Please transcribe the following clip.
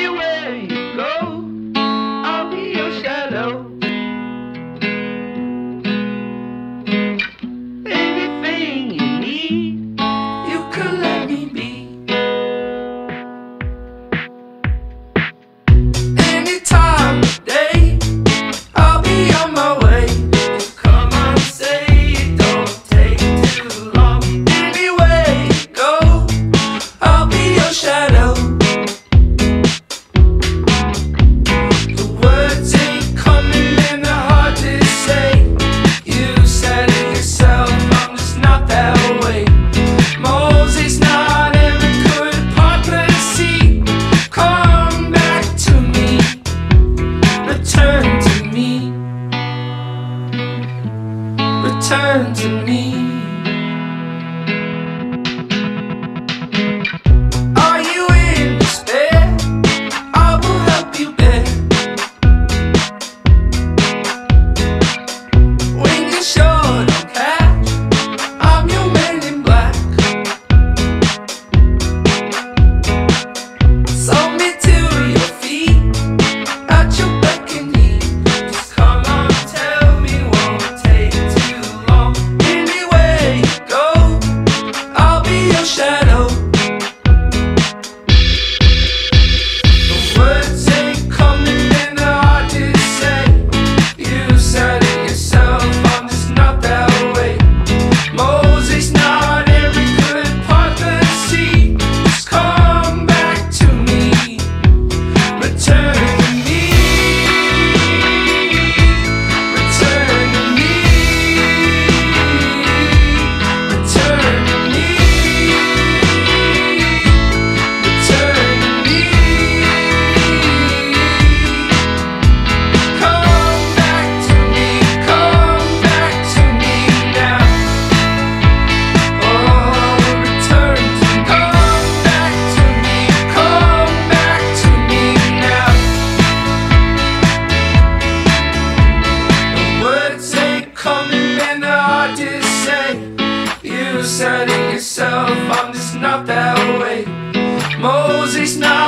anyway. Go turn to me. setting yourself. I'm just not that way. Moses, not.